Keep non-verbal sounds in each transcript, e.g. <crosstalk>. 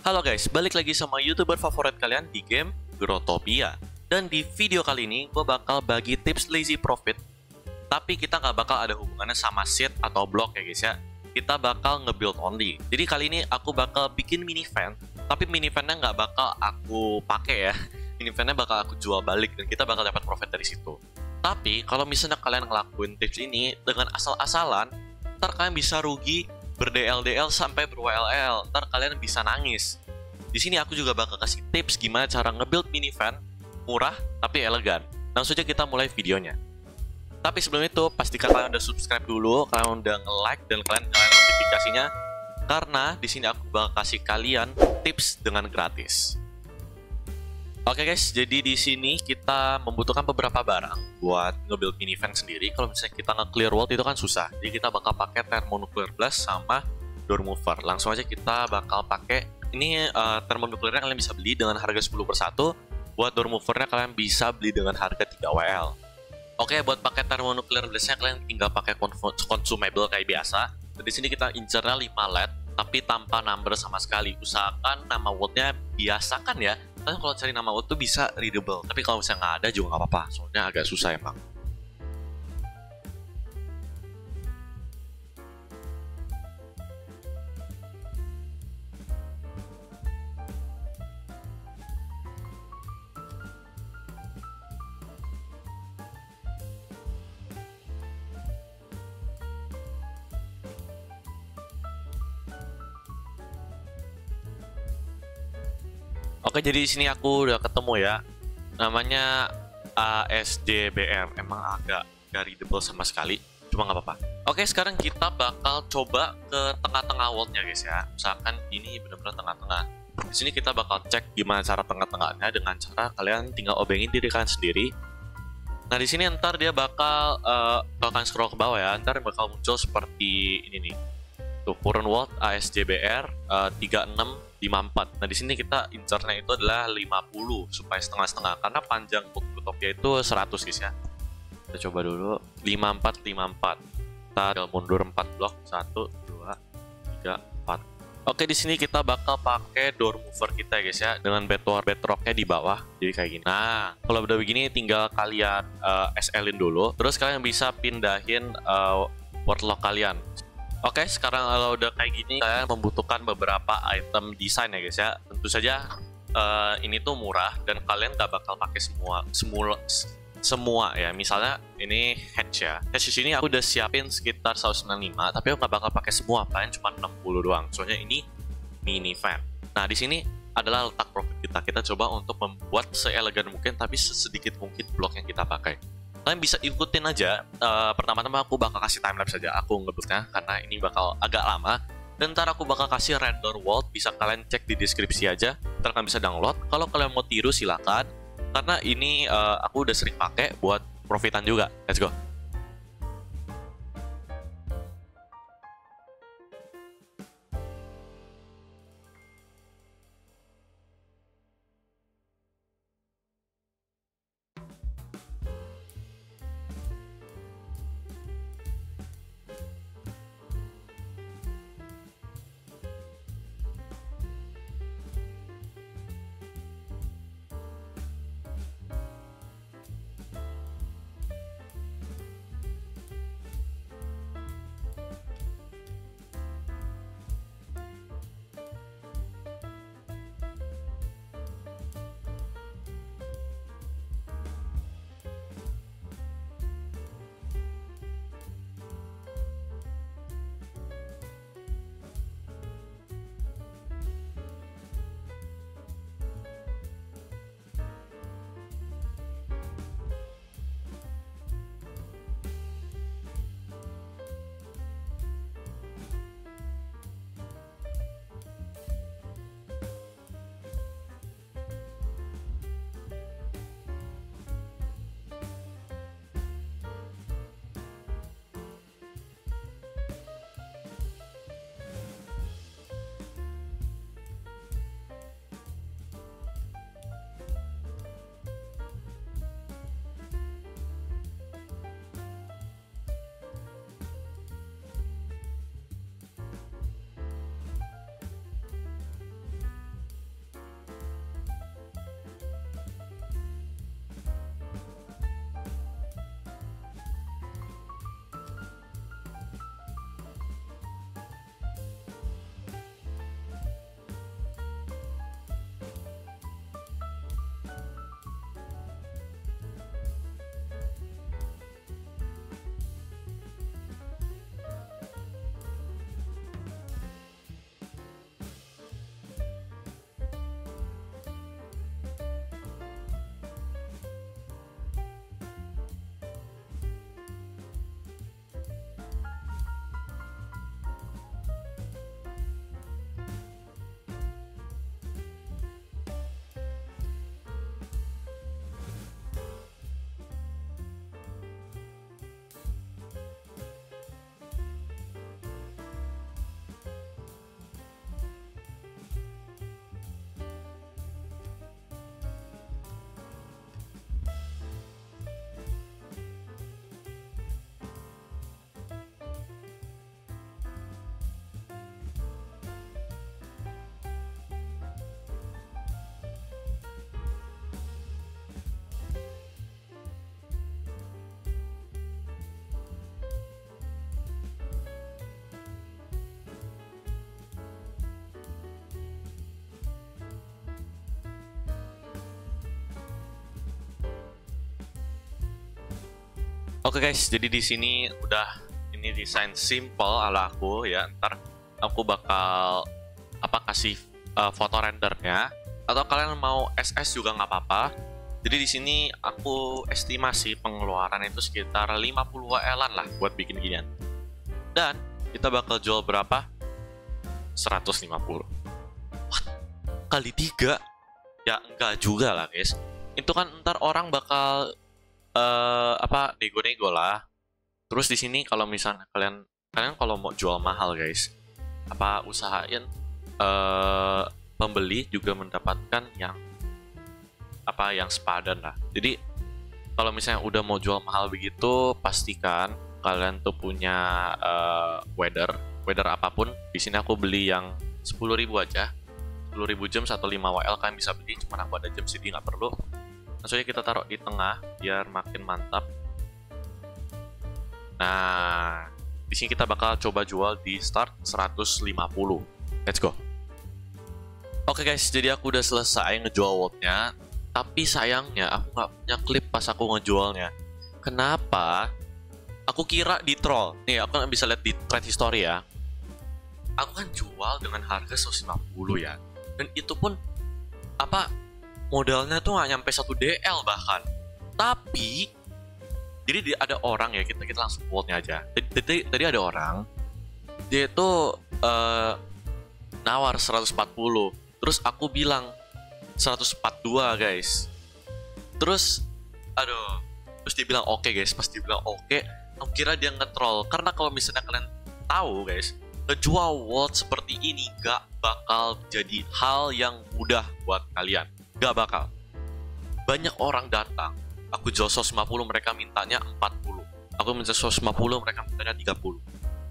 Halo guys, balik lagi sama youtuber favorit kalian di game Grotopia. Dan di video kali ini, gue bakal bagi tips lazy profit Tapi kita nggak bakal ada hubungannya sama seed atau block ya guys ya. Kita bakal nge-build only. Jadi kali ini aku bakal bikin mini fan Tapi mini fan-nya nggak bakal aku pakai ya. <laughs> Mini fan-nya bakal aku jual balik Dan kita bakal dapat profit dari situ. Tapi kalau misalnya kalian ngelakuin tips ini dengan asal-asalan Ntar kalian bisa rugi ber-DL-DL sampai ber-WLL, ntar kalian bisa nangis. Di sini aku juga bakal kasih tips gimana cara nge-build minivan murah tapi elegan. Langsung saja kita mulai videonya. Tapi sebelum itu, pastikan kalian udah subscribe dulu, kalian udah nge-like dan kalian nyalain notifikasinya karena di sini aku bakal kasih kalian tips dengan gratis. Oke guys, jadi di sini kita membutuhkan beberapa barang buat nge-build minivan sendiri. Kalau misalnya kita nge-clear world itu kan susah. Jadi kita bakal pakai thermonuclear blast sama door mover. Langsung aja kita bakal pakai ini uh, thermonuclearnya kalian bisa beli dengan harga 10 per 1. Buat door movernya kalian bisa beli dengan harga 3 WL. Oke, buat pakai thermonuclear blastnya kalian tinggal pakai consumable kayak biasa. Di sini kita incernya 5 LED tapi tanpa number sama sekali. Usahakan nama worldnya biasakan ya Kalian kalau cari nama auto bisa readable, tapi kalau misalnya nggak ada juga nggak apa-apa, soalnya agak susah emang. Oke, jadi di sini aku udah ketemu ya. Namanya ASDBR. Emang agak gak readable sama sekali. Cuma nggak apa-apa. Oke, sekarang kita bakal coba ke tengah-tengah worldnya guys ya. Misalkan ini benar-benar tengah-tengah. Di sini kita bakal cek gimana cara tengah-tengahnya dengan cara kalian tinggal obengin diri kalian sendiri. Nah, di sini ntar dia bakal uh, bakal scroll ke bawah ya. Ntar bakal muncul seperti ini nih. Tuh, current world ASJBR uh, 36 54. Nah, di sini kita incernya itu adalah 50 supaya setengah-setengah karena panjang book Utopia itu 100 guys ya. Kita coba dulu 54 54. Kita mundur 4 blok 1 2 3 4. Oke, di sini kita bakal pakai door mover kita guys ya dengan bedrock bedrocknya di bawah. Jadi kayak gini. Nah, kalau udah begini tinggal kalian uh, SL-in dulu. Terus kalian bisa pindahin uh, wortlock kalian Oke, sekarang kalau udah kayak gini, saya membutuhkan beberapa item desain ya guys ya. Tentu saja uh, ini tuh murah dan kalian gak bakal pakai semua semua semua ya. Misalnya ini hatch ya. Hatch di sini aku udah siapin sekitar 195, tapi aku gak bakal pakai semua, paling cuma 60 doang. Soalnya ini mini fan. Nah, di sini adalah letak profit kita. Kita coba untuk membuat seelegan mungkin tapi sedikit mungkin blok yang kita pakai kalian bisa ikutin aja uh, pertama-tama aku bakal kasih timelapse saja aku ngebutnya karena ini bakal agak lama. Dan ntar aku bakal kasih render world bisa kalian cek di deskripsi aja ntar kalian bisa download. Kalau kalian mau tiru silakan. Karena ini uh, aku udah sering pakai buat profitan juga. Let's go Oke guys, jadi di sini udah ini desain simple ala aku ya. Ntar aku bakal apa kasih uh, foto rendernya atau kalian mau SS juga nggak apa-apa. Jadi di sini aku estimasi pengeluaran itu sekitar 50 WL lah buat bikin ginian. Dan kita bakal jual berapa? 150. What? Kali tiga? Ya enggak juga lah guys. Itu kan ntar orang bakal uh, apa nego-nego lah. Terus di sini kalau misalnya kalian kalian kalau mau jual mahal guys, apa usahain uh, pembeli juga mendapatkan yang apa yang sepadan lah. Jadi kalau misalnya udah mau jual mahal begitu, pastikan kalian tuh punya uh, weather, weather apa pun. Di sini aku beli yang 10.000 aja. 10.000 jam 15 WL kalian bisa beli, cuma aku ada jam CD nggak perlu aja kita taruh di tengah biar makin mantap. Nah di sini kita bakal coba jual di start 150 let's go. Oke guys jadi aku udah selesai ngejual worldnya tapi sayangnya aku nggak punya klip pas aku ngejualnya. Kenapa? Aku kira di troll. Nih aku kan bisa lihat di thread history ya. Aku kan jual dengan harga 150 ya. Dan itu pun apa modalnya tuh nggak nyampe satu DL bahkan. Tapi jadi ada orang ya kita kita langsung quote-nya aja. Tadi, tadi ada orang dia itu uh, nawar 140 terus aku bilang 142 guys. Terus aduh terus dia bilang oke okay, guys. Pas dia bilang oke okay, aku kira dia ngetrol karena kalau misalnya kalian tahu guys ngejual world seperti ini gak bakal jadi hal yang mudah buat kalian Gak bakal. Banyak orang datang, aku jual 150 mereka mintanya 40. Aku minta 150 mereka mintanya 30.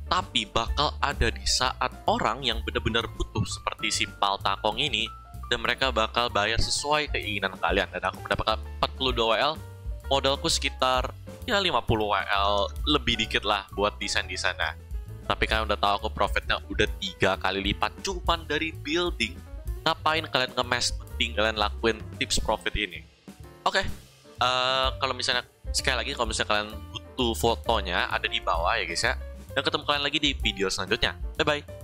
Tapi bakal ada di saat orang yang benar-benar butuh seperti si Pal Takong ini dan mereka bakal bayar sesuai keinginan kalian dan aku mendapatkan 42 WL modalku sekitar ya 50 WL lebih dikit lah buat desain-desainnya tapi kan udah tahu aku profitnya udah tiga kali lipat cuman dari building ngapain kalian nge mending kalian lakuin tips profit ini. Oke okay. uh, eh, kalau misalnya sekali lagi kalau misalnya kalian butuh fotonya ada di bawah ya guys ya. Dan ketemu kalian lagi di video selanjutnya. Bye bye